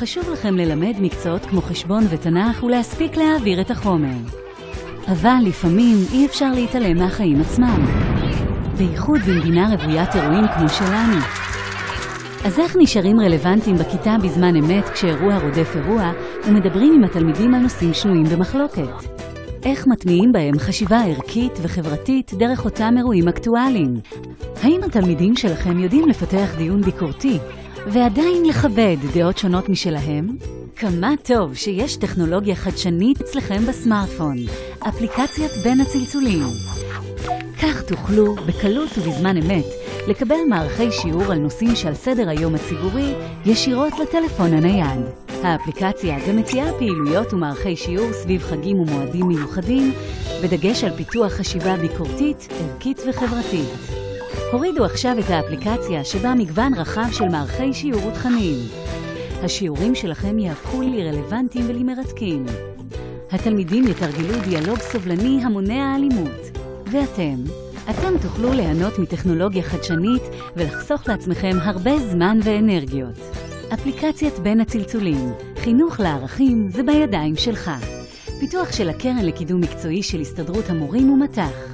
חשוב לכם ללמד מקצועות כמו חשבון ותנ"ך ולהספיק להעביר את החומר. אבל לפעמים אי אפשר להתעלם מהחיים עצמם. בייחוד במדינה רוויית אירועים כמו שלנו. אז איך נשארים רלוונטיים בכיתה בזמן אמת כשאירוע רודף אירוע ומדברים עם התלמידים על נושאים שנויים במחלוקת? איך מטמיעים בהם חשיבה ערכית וחברתית דרך אותם אירועים אקטואליים? האם התלמידים שלכם יודעים לפתח דיון ביקורתי ועדיין לכבד דעות שונות משלהם? כמה טוב שיש טכנולוגיה חדשנית אצלכם בסמארטפון, אפליקציית בין הצלצולים. כך תוכלו, בקלות ובזמן אמת, לקבל מערכי שיעור על נושאים שעל סדר היום הציבורי ישירות לטלפון הנייד. האפליקציה גם מציעה פעילויות ומערכי שיעור סביב חגים ומועדים מיוחדים, בדגש על פיתוח חשיבה ביקורתית, ערכית וחברתית. הורידו עכשיו את האפליקציה שבה מגוון רחב של מערכי שיעור ותכנים. השיעורים שלכם יהפכו לרלוונטיים ולמרתקים. התלמידים יתרגלו דיאלוג סובלני המונע אלימות. ואתם? אתם תוכלו ליהנות מטכנולוגיה חדשנית ולחסוך לעצמכם הרבה זמן ואנרגיות. אפליקציית בין הצלצולים, חינוך לערכים זה בידיים שלך. פיתוח של הקרן לקידום מקצועי של הסתדרות המורים ומט"ח.